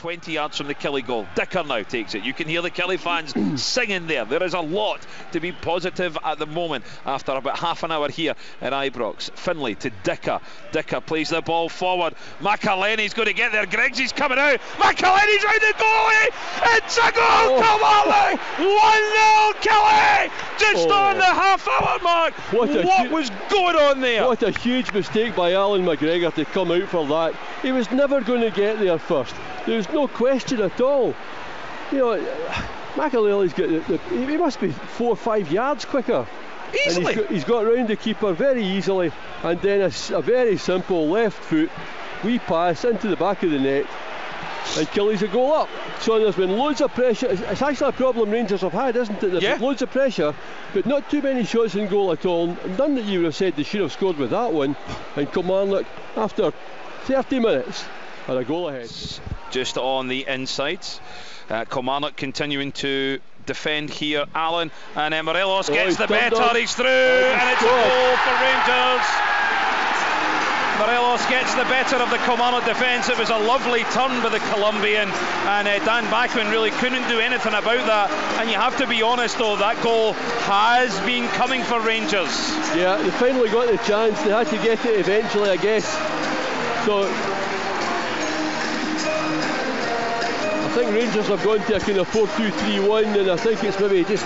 20 yards from the Killie goal. Dicker now takes it. You can hear the Killie fans singing there. There is a lot to be positive at the moment after about half an hour here at Ibrox. Findlay to Dicker. Dicker plays the ball forward. McAleny's going to get there. Griggsy's coming out. McAleny's round the goalie. It's a goal. Oh. Come on, 1 0 Killie. Just oh. on the half hour mark. What, what hu- was going on there? What a huge mistake by Allan McGregor to come out for that. He was never going to get there first. There's no question at all. You know, McAleny's got the, the, he must be four or five yards quicker. Easily. He's got, he's got round the keeper very easily, and then a, a very simple left foot wee pass into the back of the net and Killie's a goal up. So there's been loads of pressure. It's, it's actually a problem Rangers have had, isn't it? There's yeah. loads of pressure, but not too many shots in goal at all. None that you would have said they should have scored with that one. And Kilmarnock, after 30 minutes, a goal ahead. Just on the inside. Uh, Kilmarnock continuing to defend here. Allen and Morelos oh, gets the better. He's through, oh, and it's a goal for Rangers. Morelos gets the better of the Kilmarnock defence. It was a lovely turn by the Colombian, and uh, Dan Bachmann really couldn't do anything about that. And you have to be honest, though, that goal has been coming for Rangers. Yeah, they finally got the chance. They had to get it eventually, I guess. So I think Rangers have gone to a kind of 4-2-3-1 and I think it's maybe just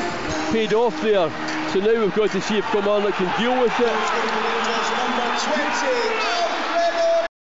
paid off there. So now we've got to see if Kilmarnock can deal with it.